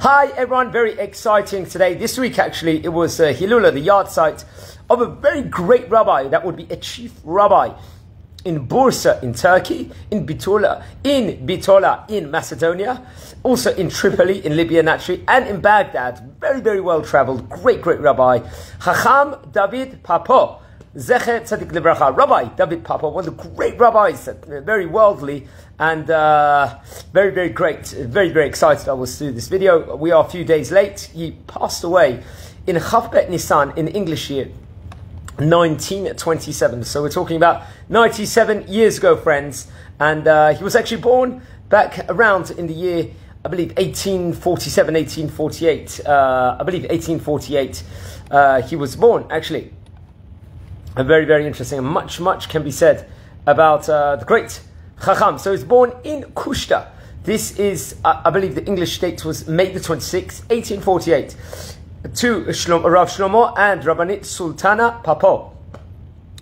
Hi everyone, very exciting today. This week actually, it was uh, Hilula, the yahrzeit of a very great rabbi that would be a chief rabbi in Bursa in Turkey, in Bitola, in Bitola in Macedonia, also in Tripoli in Libya naturally, and in Baghdad. Very, very well traveled, great, great rabbi, Chacham David Papo. Zecher Tzadik Libracha, Rabbi David Papo, one of the great rabbis, very worldly and uh, very, very great. Very, very excited I was to do this video. We are a few days late. He passed away in Chaf Bet Nissan in the English year 1927. So we're talking about 97 years ago, friends. And uh, he was actually born back around in the year, I believe, 1847, 1848. Uh, I believe 1848. Uh, he was born, actually very, very interesting. And much, much can be said about uh, the great Chacham. So he's born in Kushta. This is, uh, I believe, the English date was May the 26th, 1848, to Shlom, Rav Shlomo and Rabbanit Sultana Papo.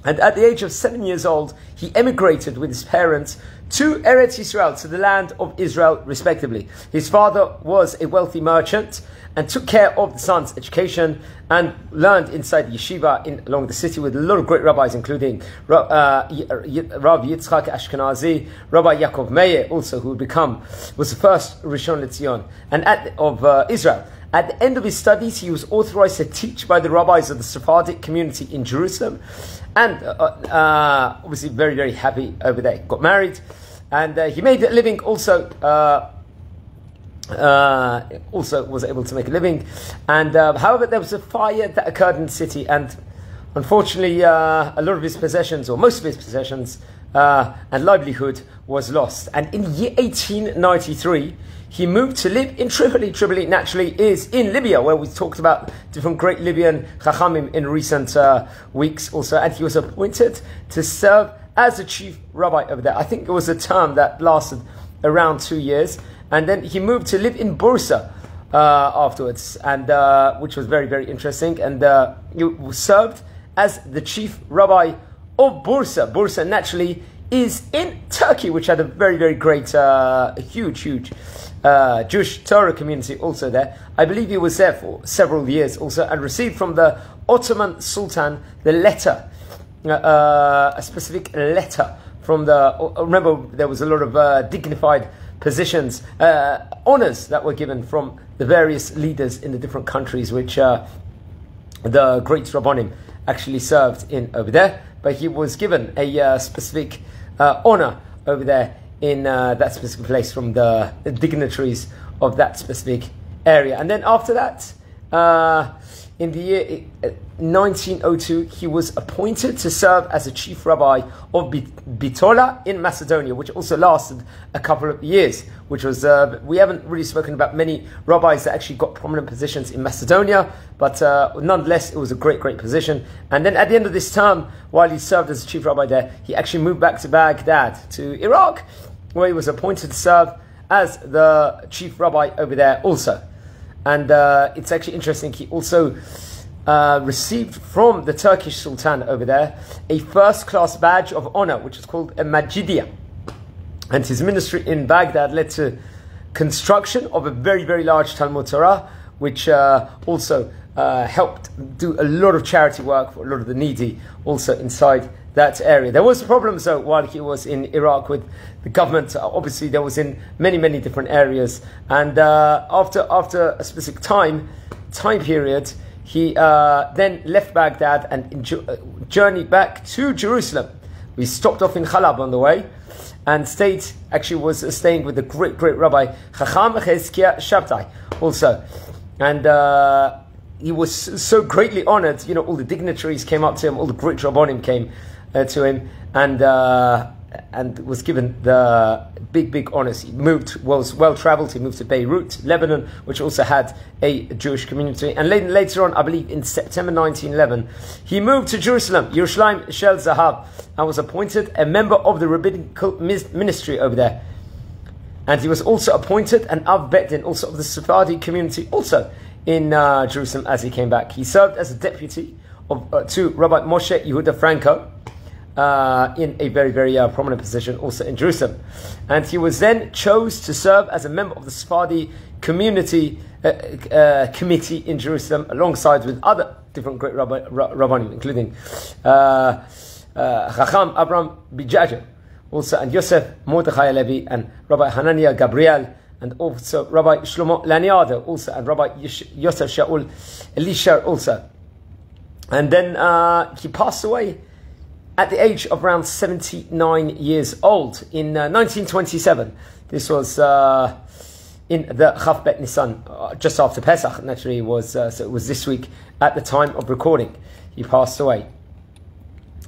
And at the age of seven years old, he emigrated with his parents to Eretz Israel, to the land of Israel, respectively. His father was a wealthy merchant and took care of the son's education and learned inside yeshiva in, along the city with a lot of great rabbis, including uh, Rav Yitzchak Ashkenazi, Rabbi Yaakov Meir, also who would become was the first Rishon LeZion and at, of uh, Israel. At the end of his studies, he was authorized to teach by the rabbis of the Sephardic community in Jerusalem, and uh, uh, obviously very very happy over there. Got married, and uh, he made a living also uh, uh, also was able to make a living. And uh, however, there was a fire that occurred in the city, and unfortunately, uh, a lot of his possessions, or most of his possessions, uh, and livelihood was lost. And in year 1893, he moved to live in Tripoli. Tripoli naturally is in Libya, where we talked about different great Libyan chachamim in recent weeks also. And he was appointed to serve as a chief rabbi over there. I think it was a term that lasted around two years and then he moved to live in Bursa uh, afterwards, and uh, which was very very interesting. And uh, he served as the chief rabbi of Bursa. Bursa naturally is in Turkey, which had a very very great, uh, huge huge. Uh, Jewish Torah community also there. I believe he was there for several years also and received from the Ottoman Sultan the letter, a specific letter from the. Remember, there was a lot of dignified positions, uh, honors that were given from the various leaders in the different countries which uh, the great Rabbonim actually served in over there. But he was given a uh, specific uh, honor over there in uh, that specific place from the dignitaries of that specific area. And then after that, uh, in the year 1902, he was appointed to serve as a chief rabbi of Bitola in Macedonia, which also lasted a couple of years. Which was uh, we haven't really spoken about many rabbis that actually got prominent positions in Macedonia, but uh, nonetheless, it was a great, great position. And then at the end of this term, while he served as a chief rabbi there, he actually moved back to Baghdad, to Iraq, where he was appointed to serve as the chief rabbi over there also. And uh, it's actually interesting, he also uh, received from the Turkish Sultan over there a first class badge of honor, which is called a Majidia. And his ministry in Baghdad led to construction of a very, very large Talmud Torah, which uh, also uh, helped do a lot of charity work for a lot of the needy also inside that area. There was problems though while he was in Iraq with the government. Obviously, there was in many many different areas. And uh, after after a specific time time period, he uh, then left Baghdad and uh, journeyed back to Jerusalem. We stopped off in Khalab on the way. And stayed, actually was staying with the great, great Rabbi Chacham Cheskia Shabtai also. And uh, he was so greatly honored. You know, all the dignitaries came up to him, all the great Rabbonim came uh, to him, and uh, and was given the big, big honors. He moved, was well traveled. He moved to Beirut, Lebanon, which also had a Jewish community. And later, later on, I believe in September 1911, he moved to Jerusalem, Yerushalayim Shel Zahav, and was appointed a member of the rabbinical ministry over there. And he was also appointed an Av Din, also of the Sephardi community, also in uh, Jerusalem as he came back. He served as a deputy of, uh, to Rabbi Moshe Yehuda Franco uh, in a very, very uh, prominent position also in Jerusalem. And he was then chose to serve as a member of the Sephardi community uh, uh, committee in Jerusalem, alongside with other different great rabbi, rabbanim, including uh, uh, Chacham Abraham Bijaja, also and Yosef Mordechai Levi, and Rabbi Hanania Gabriel, and also Rabbi Shlomo Laniado, also, and Rabbi Yosef Shaul Elisha, also. And then he passed away at the age of around 79 years old in uh, 1927. This was uh, in the Chaf Bet Nisan, uh, just after Pesach. Naturally, was uh, so it was this week at the time of recording. He passed away.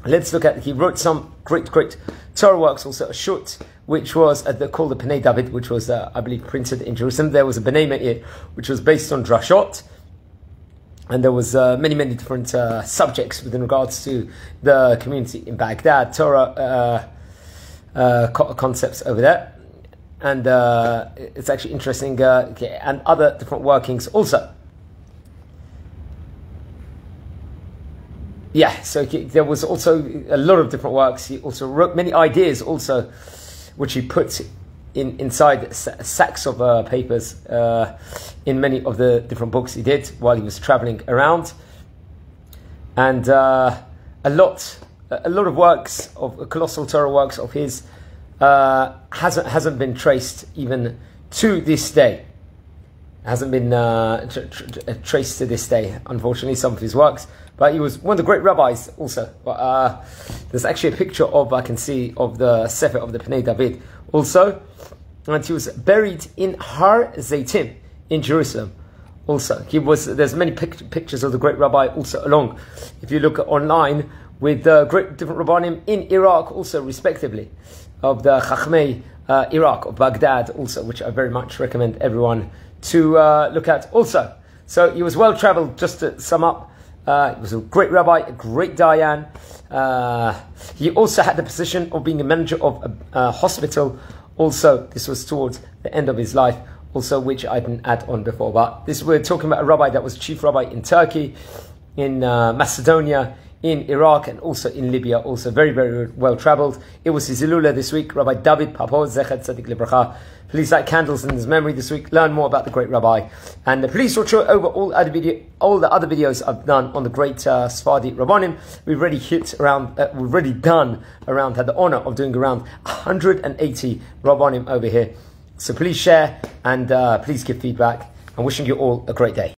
Let's look at. He wrote some great, great Torah works. Also a shut, which was the, called the Pnei David, which was uh, I believe printed in Jerusalem. There was a Bnei Meir, which was based on drashot and there was uh, many many different uh, subjects within regards to the community in Baghdad, Torah uh, uh co- concepts over there, and uh, it's actually interesting uh, and other different workings also. Yeah, so he, there was also a lot of different works. He also wrote many ideas also, which he put in, inside sacks of uh, papers uh, in many of the different books he did while he was traveling around. And uh, a lot, a lot of works of colossal Torah works of his uh, hasn't hasn't been traced even to this day. Hasn't been uh, tr- tr- traced to this day, unfortunately, some of his works. But he was one of the great rabbis also. But, uh, there's actually a picture of, I can see, of the Sefer of the Pnei David also. And he was buried in Har Zaitim in Jerusalem also. He was, there's many pic- pictures of the great rabbi also along. If you look online with uh, great different rabbanim in Iraq also respectively, of the Chachmei uh, Iraq, of Baghdad also, which I very much recommend everyone to uh, look at also. So he was well traveled, just to sum up. Uh, he was a great rabbi, a great Dayan. Uh, he also had the position of being a manager of a, a, hospital. Also, this was towards the end of his life, also which I didn't add on before. But this we're talking about a rabbi that was chief rabbi in Turkey, in uh, Macedonia, in Iraq and also in Libya, also very, very well traveled. It was his Ilula this week, Rabbi David Papo, Zecher Tzadik Libracha. Please light candles in his memory this week, learn more about the great rabbi. And please watch over all, other video, all the other videos I've done on the great uh, Sfadi Rabbanim. We've already hit around, uh, we've already done around, had the honor of doing around 180 Rabbanim over here. So please share and uh, please give feedback. I'm wishing you all a great day.